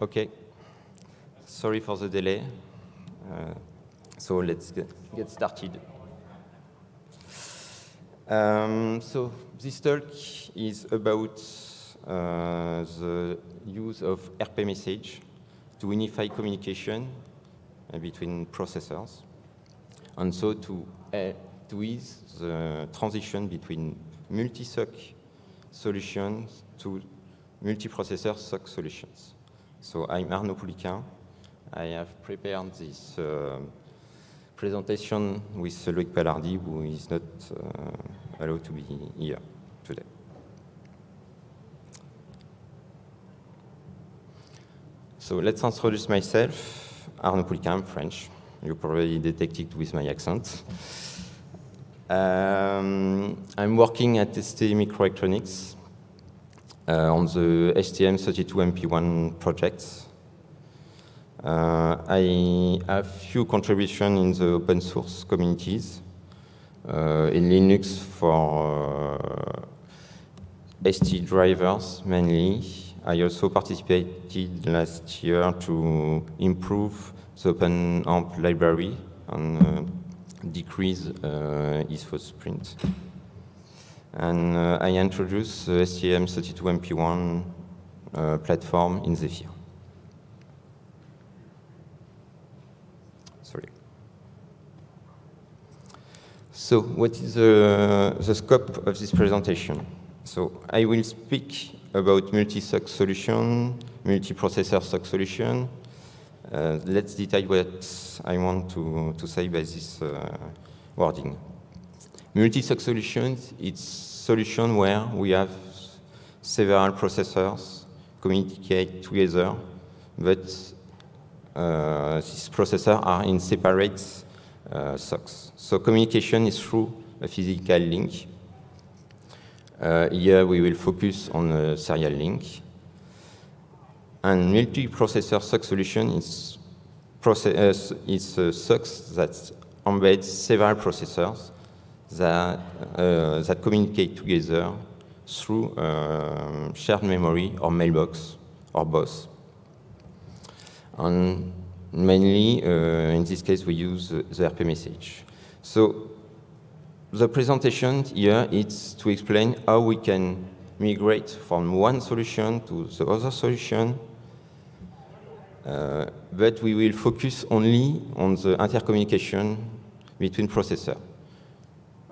Okay. Sorry for the delay. Uh, so let's get, get started. Um, so this talk is about uh, the use of RP message to unify communication uh, between processors, and so to, uh, to ease the transition between multi-SOC solutions to multiprocessor SOC solutions. So I'm Arnaud Pouliquen. I have prepared this uh, presentation with Loïc Pallardy, who is not uh, allowed to be here today. So let's introduce myself. Arnaud Pouliquen, I'm French. You probably detected with my accent. Um, I'm working at ST Microelectronics on the STM32MP1 project. Uh, I have few contributions in the open source communities, uh, in Linux for ST drivers mainly. I also participated last year to improve the OpenAMP library and decrease uh, its footprint. And uh, I introduced the STM32MP1 uh, platform in Zephyr. Sorry. So what is the, the scope of this presentation? So I will speak about multi-SOC solution, multi-processor SOC solution. Uh, let's detail what I want to, to say by this uh, wording. Multi-SOC solutions, it's solution where we have several processors communicate together, but uh, these processors are in separate uh, SOCs. So communication is through a physical link. Uh, here we will focus on a serial link. And multi-processor SOC solution is, process, uh, is a SOC that embeds several processors that, uh, that communicate together through uh, shared memory or mailbox or both. And mainly, uh, in this case, we use the, RP message. So the presentation here is to explain how we can migrate from one solution to the other solution, uh, but we will focus only on the intercommunication between processors.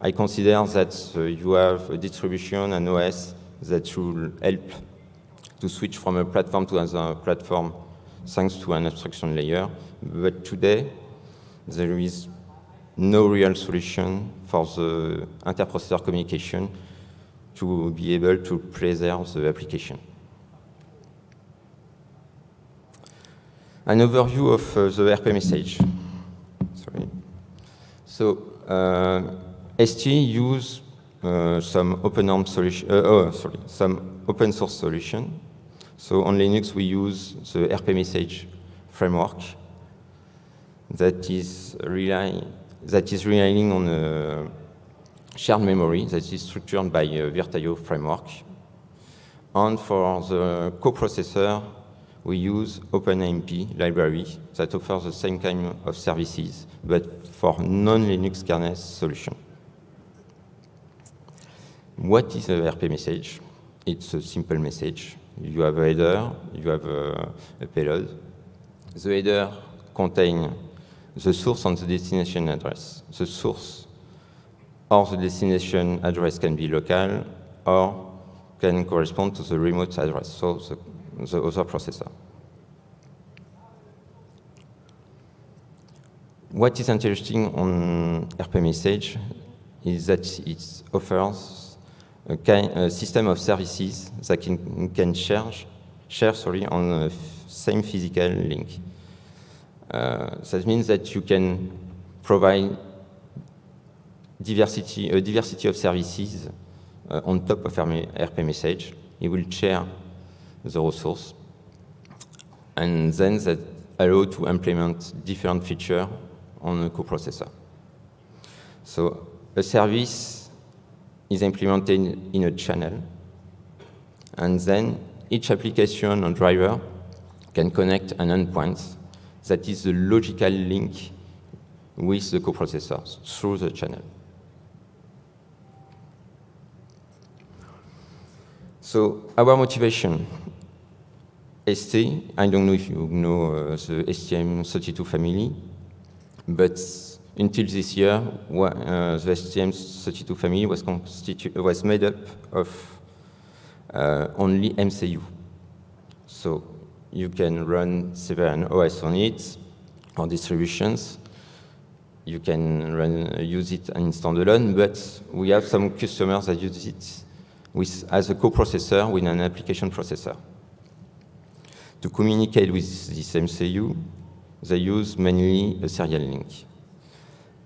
I consider that uh, you have a distribution and OS that should help to switch from a platform to another platform thanks to an abstraction layer. But today, there is no real solution for the interprocessor communication to be able to preserve the application. An overview of uh, the RP message. Sorry. So, uh, ST use uh, some open solution, uh, oh, sorry, some open source solution. So on Linux, we use the RP message framework that is rely, that is relying on a shared memory that is structured by a Virtio framework. And for the coprocessor, we use OpenAMP library that offers the same kind of services, but for non-Linux kernel solution. What is a RP message? It's a simple message. You have a header, you have a, a payload. The header contains the source and the destination address. The source or the destination address can be local or can correspond to the remote address, so the, the other processor. What is interesting on RP message is that it offers a, system of services that can, can share, share sorry, on the same physical link. Uh, that means that you can provide diversity, a diversity of services uh, on top of RP message. It will share the resource. And then that allow to implement different features on a coprocessor. So a service is implemented in a channel, and then each application or driver can connect an endpoint that is the logical link with the coprocessor through the channel. So our motivation, ST, I don't know if you know uh, the STM32 family, but until this year, uh, the STM32 family was, was made up of uh, only MCU. So you can run several OS on it, or distributions. You can run, use it in standalone, but we have some customers that use it with, as a coprocessor with an application processor. To communicate with this MCU, they use mainly a serial link.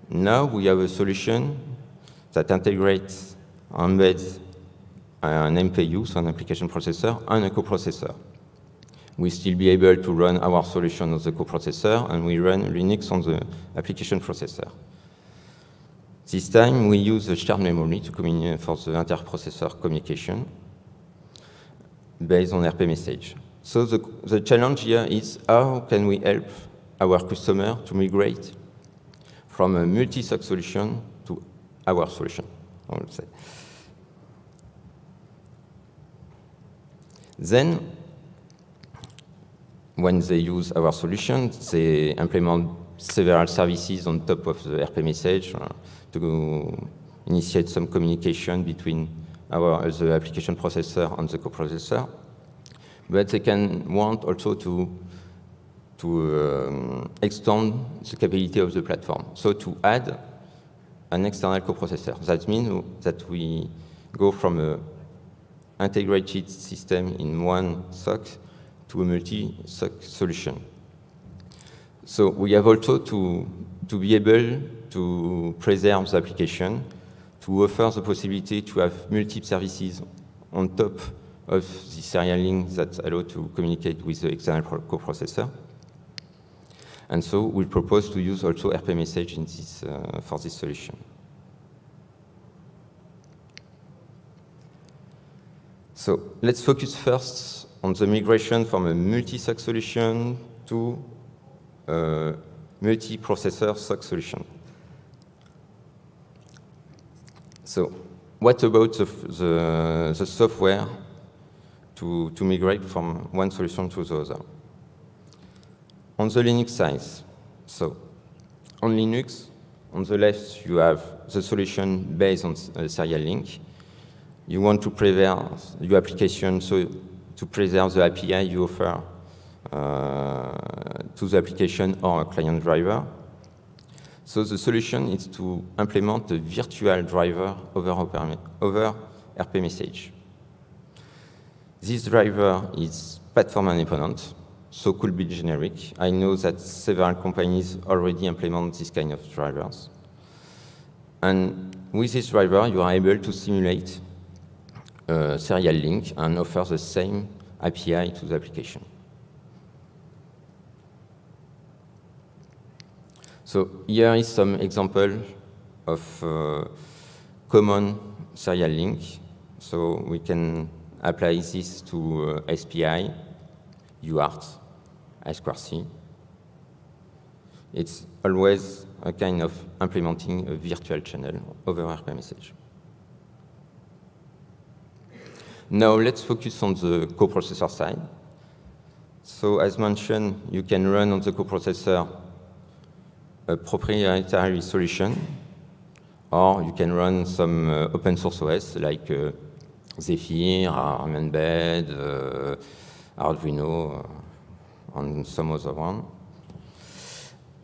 Now we have a solution that integrates, embeds an MPU, so an application processor, and a coprocessor. We still be able to run our solution on the coprocessor, and we run Linux on the application processor. This time, we use the shared memory to for the interprocessor communication based on RP message. So the, the challenge here is how can we help our customer to migrate from a multi-SOC solution to our solution, I would say. Then, when they use our solution, they implement several services on top of the RP message uh, to initiate some communication between our, the application processor and the coprocessor. But they can want also to, to um, extend the capability of the platform. So to add an external coprocessor. That means that we go from a integrated system in one SOC to a multi-SOC solution. So we have also to, to be able to preserve the application, to offer the possibility to have multiple services on top of the serial link that allow to communicate with the external coprocessor. And so we propose to use also RP message in this, uh, for this solution. So let's focus first on the migration from a multi-SOC solution to a multi-processor SOC solution. So what about the, the, the software to, to migrate from one solution to the other? On the Linux side, so on Linux, on the left you have the solution based on a serial link, you want to preserve your application, so to preserve the API you offer uh, to the application or a client driver. So the solution is to implement a virtual driver over, over RP message. This driver is platform independent, so could be generic. I know that several companies already implement this kind of drivers. And with this driver, you are able to simulate a serial link and offer the same API to the application. So here is some example of uh, common serial link. So we can apply this to uh, SPI, UART, I2C. It's always a kind of implementing a virtual channel over RP message. Now let's focus on the coprocessor side. So as mentioned, you can run on the coprocessor a proprietary solution, or you can run some uh, open source OS like uh, Zephyr, ARM Mbed, uh, Arduino, and some other one.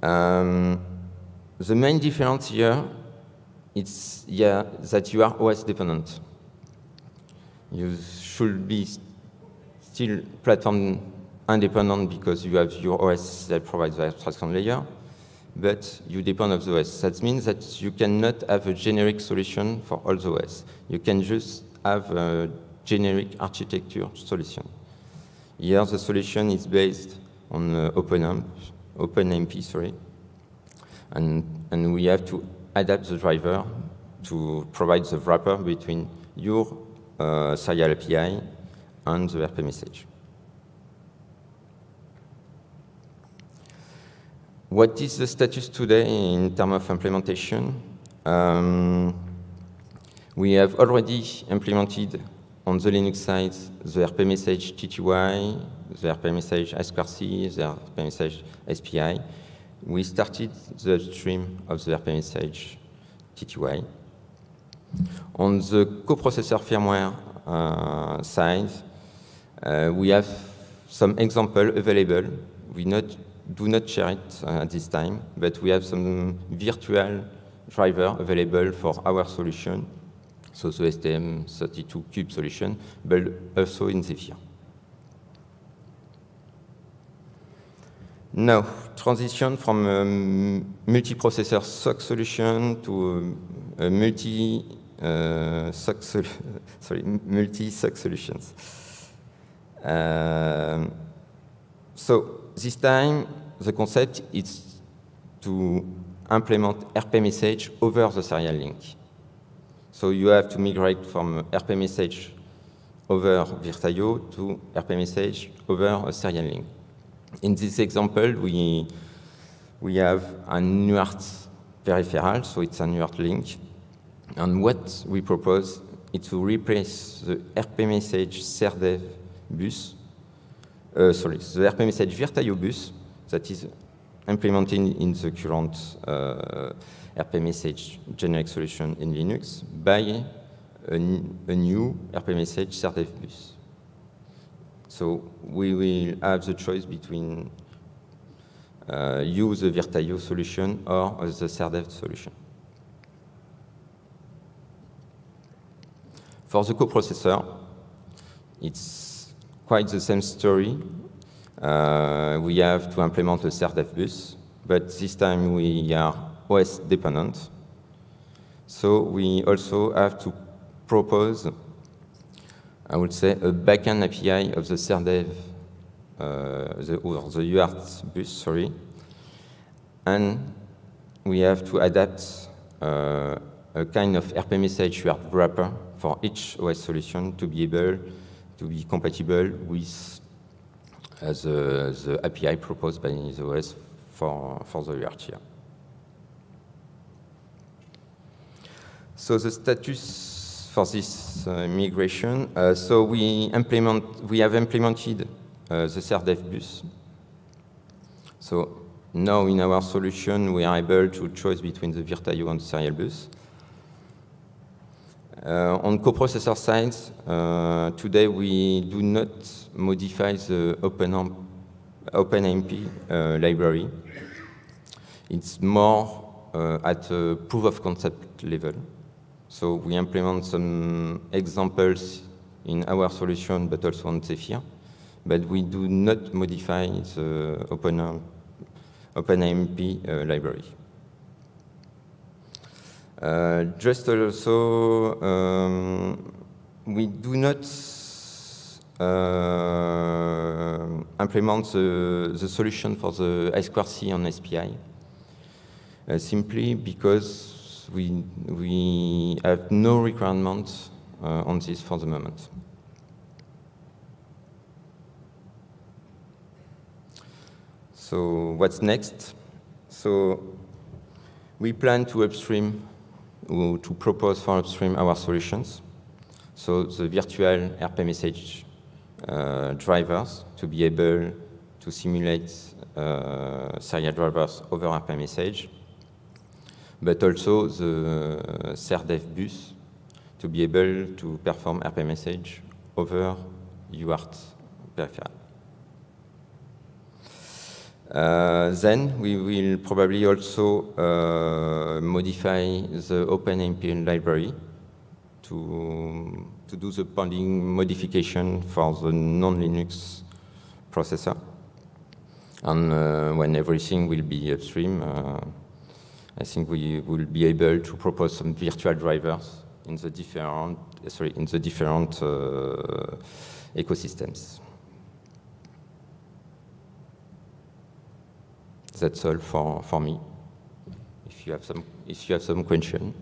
Um, the main difference here is yeah, that you are OS dependent you should be still platform independent because you have your OS that provides the abstraction layer, but you depend on the OS. That means that you cannot have a generic solution for all the OS. You can just have a generic architecture solution. Here, the solution is based on uh, OpenMP, sorry, and, and we have to adapt the driver to provide the wrapper between your uh, serial API and the RP message. what is the status today in terms of implementation? Um, we have already implemented on the Linux side the RP message TTY, the RP message I2C, the RP message SPI. We started the stream of the RP message TTY. On the coprocessor firmware uh, side, uh, we have some example available. We not, do not share it uh, at this time, but we have some virtual driver available for our solution, so the STM32Cube solution, but also in Zephyr. Now, transition from a multiprocessor SOC solution to a multi uh, SOC sorry, multi-SOC solutions. Uh, so this time, the concept is to implement RP message over the serial link. So you have to migrate from RP message over Virtio to RP message over a serial link. In this example, we, we have a NUART peripheral, so it's a NUART link. And what we propose is to replace the RP message SerDev bus, uh, sorry, the RP message Virtio bus that is implemented in the current uh, generic solution in Linux by a, a new RP message bus. So we will have the choice between uh, use the Virtio solution or the SerDev solution. For the coprocessor, it's quite the same story. Uh, we have to implement a SerDev bus, but this time we are OS dependent. So we also have to propose I would say, a backend API of the SerDev, uh, the, or the UART bus, sorry. And we have to adapt uh, a kind of RP message UART wrapper for each OS solution to be able to be compatible with uh, the, API proposed by the OS for, for the UART here. So the status for this uh, migration. Uh, so we implement, we have implemented uh, the SerDev bus. So now in our solution, we are able to choose between the Virtio and the serial bus. Uh, on coprocessor side, uh, today we do not modify the OpenAMP uh, library. It's more at a proof of concept level. So we implement some examples in our solution, but also on Zephyr. But we do not modify the Open, uh, library. Uh, just also, um, we do not uh, implement the, the, solution for the I2C on SPI, uh, simply because we, we have no requirement on this for the moment. So what's next? So we plan to upstream, to propose for upstream our solutions. So the virtual RP message uh, drivers to be able to simulate uh, serial drivers over RP message but also the SerDev bus to be able to perform RP message over UART peripheral. Uh, then we will probably also uh, modify the OpenAMP library to, to do the pending modification for the non-Linux processor. And uh, when everything will be upstream, I think we will be able to propose some virtual drivers in the different, sorry, in the different uh, ecosystems. that's all for, for me. If you have some, if you have some question.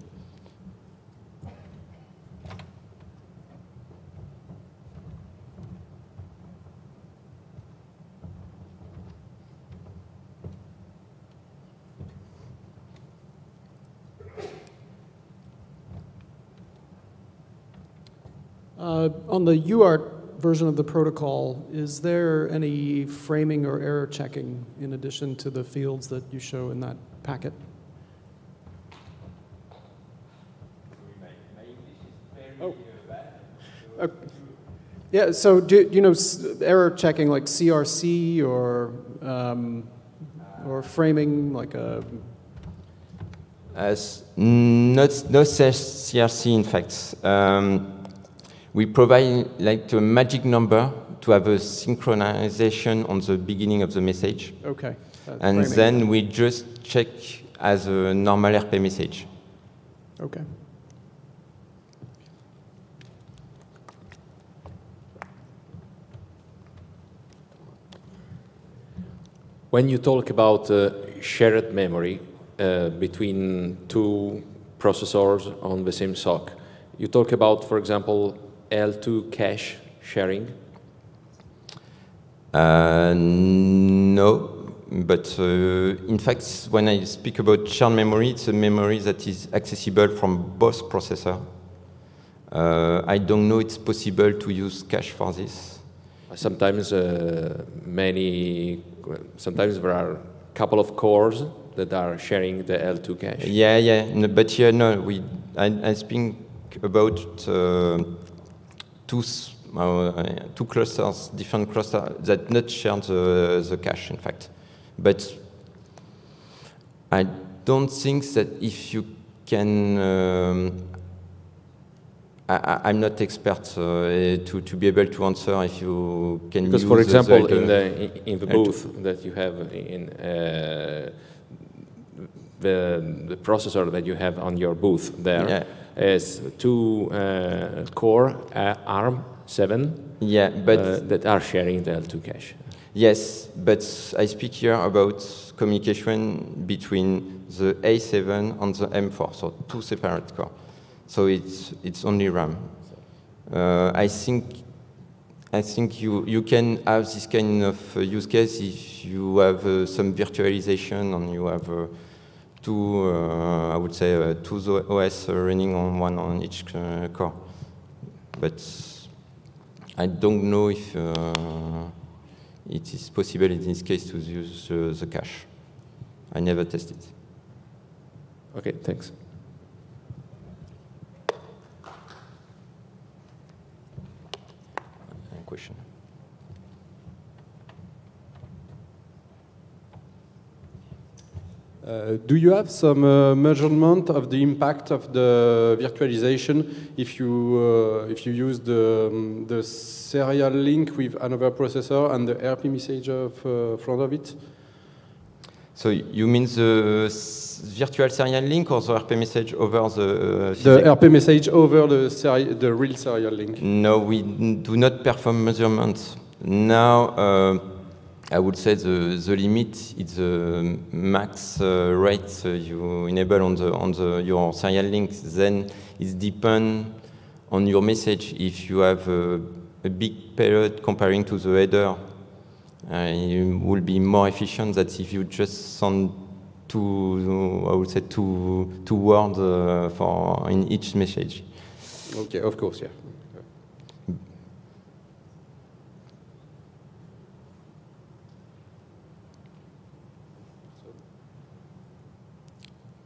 Uh, on the UART version of the protocol, is there any framing or error checking in addition to the fields that you show in that packet? Oh. Uh, yeah, so do you know error checking like CRC or um, or framing like a as not no CRC in fact. Um, we provide like a magic number to have a synchronization on the beginning of the message. Okay. and framing. then we just check as a normal RP message. Okay. When you talk about uh, shared memory uh, between two processors on the same SOC, you talk about, for example, L2 cache sharing? Uh, no, but uh, in fact, when I speak about shared memory, it's a memory that is accessible from both processors. Uh, I don't know it's possible to use cache for this. Sometimes uh, many, sometimes there are a couple of cores that are sharing the L2 cache. Yeah, yeah, no, but yeah, no, we, I, I speak about uh, two, uh, two clusters, different clusters that not share the, the cache, in fact. But I don't think that if you can um, I, am not expert uh, to, to be able to answer if you can because for example the, in the in the booth that you have in uh, the the processor that you have on your booth there yeah. Is two uh, core uh, ARM seven yeah but uh, that are sharing the L2 cache yes but I speak here about communication between the A7 and the M4 so two separate cores so it's, it's only RAM. Uh, I think, I think you, you can have this kind of uh, use case if you have uh, some virtualization and you have uh, two, uh, I would say, uh, two OS running on one on each core. But I don't know if it is possible in this case to use the cache. I never tested. Okay, thanks. question. Uh, do you have some uh, measurement of the impact of the virtualization if you uh, if you use the um, the serial link with another processor and the RP message of uh, front of it? So you mean the virtual serial link or the RP message over the... Uh, the RP message over the, the real serial link? No, we do not perform measurements. Now, uh, I would say the, the limit is the max uh, rate you enable on, the, on the, your serial link. Then it depends on your message. If you have a, a big payload comparing to the header, uh, it will be more efficient than if you just send two, I would say two, two words uh, for in each message. Okay, of course, yeah.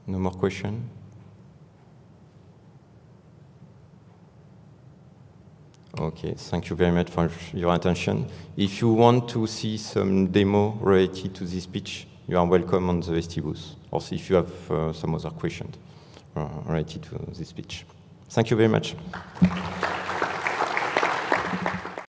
No more question? Okay, thank you very much for your attention. If you want to see some demo related to this pitch, you are welcome on the ST booth, or if you have uh, some other questions uh, related to this pitch. Thank you very much.